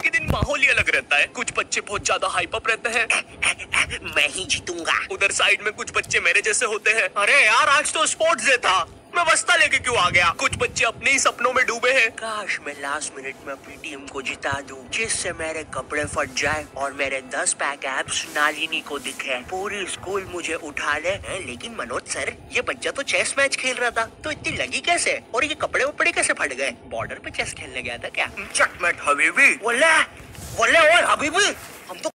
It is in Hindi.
के दिन माहौल ही अलग रहता है। कुछ बच्चे बहुत ज़्यादा हाइपअप रहते हैं। मैं ही जीतूँगा। उधर साइड में कुछ बच्चे मेरे जैसे होते हैं। अरे यार आज तो स्पोर्ट्स डे था। मैं लेके क्यों आ गया? कुछ बच्चे अपने ही सपनों में डूबे हैं। काश मैं लास्ट मिनट में अपनी टीम को जिता दूँ, जिससे मेरे कपड़े फट जाए और मेरे दस पैक एब्स नालिनी को दिखे। पूरी स्कूल मुझे उठा ले लेकिन मनोज सर, ये बच्चा तो चेस मैच खेल रहा था। तो इतनी लगी कैसे? और ये कपड़े वपड़े कैसे फट गए? बॉर्डर पे चेस खेलने गया था क्या? चटमट हबीबी। बोले बोले और हबीबी।